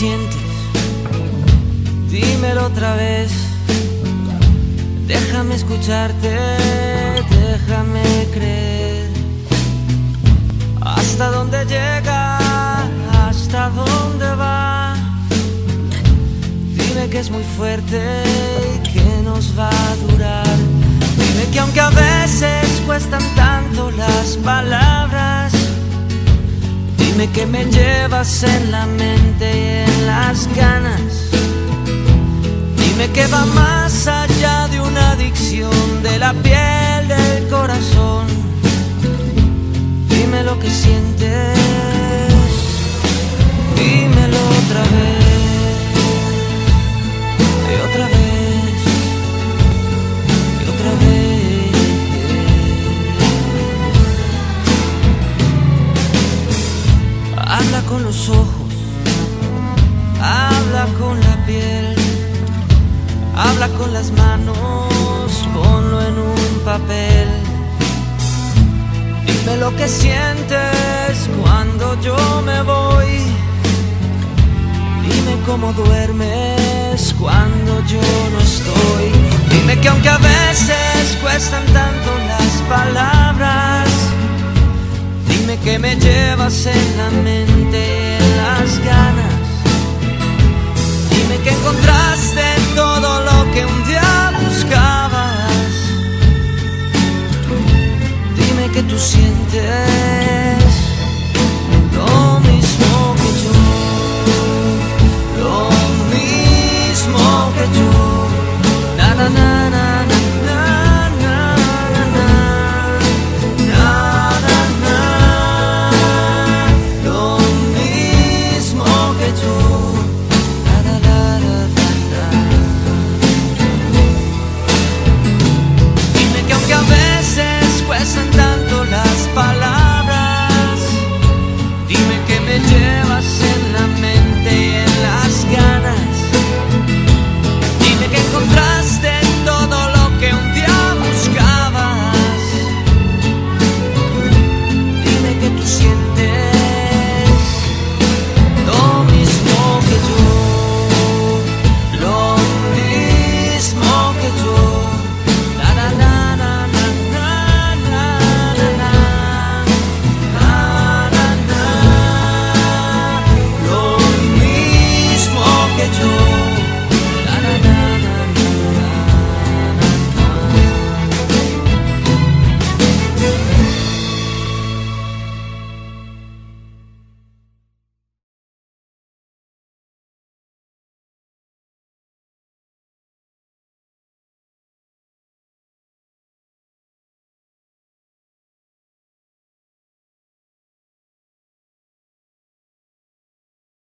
Dime otra vez. Déjame escucharte, déjame creer. Hasta dónde llega, hasta dónde va. Dime que es muy fuerte y que nos va a durar. Dime que aunque a veces cuestan tanto las palabras. Dime que me llevas en la mente que va más allá de una adicción de la piel del corazón. Dime lo que sientes. Dímelo otra vez. Y otra vez. Y otra vez. Habla con los ojos, habla con la piel, habla con las manos, ponlo en un papel. Dime lo que sientes cuando yo me voy. Dime cómo duermes cuando yo no estoy. Dime que aunque a veces cuestan tanto las palabras. Dime que me llevas en